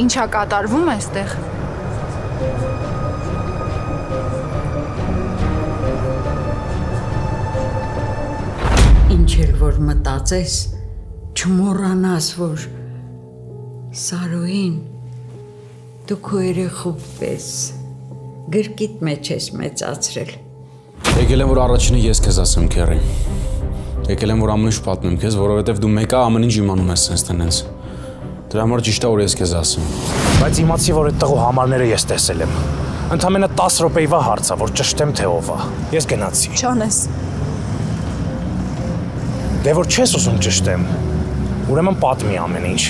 Ինչա կատարվում այստեղ։ Ինչ էլ որ մտածես, չմոռանաս, որ Սարոին դու քո երեխու պես գրկիտ մեջ ես մեծացրել։ Եկել եմ որ առաջինը ես քեզ ասեմ, Քերի։ Եկել եմ որ ամեն ինչ պատմեմ քեզ, որովհետև դու մեկը ամեն ինչ իմանում ես sense տենց։ Դրա համար ճիշտ է որ ես քեզ ասեմ։ Բայց իմացի, որ այդ տղու համարները ես տեսել եմ։ Ընդամենը 10 րոպեյվա հարց է, որ ճշտեմ թե ով է։ Ես գնացի։ Չանես։ Դե որ չես ուզում ճշտեմ, ուրեմն պատմի ամեն ինչ։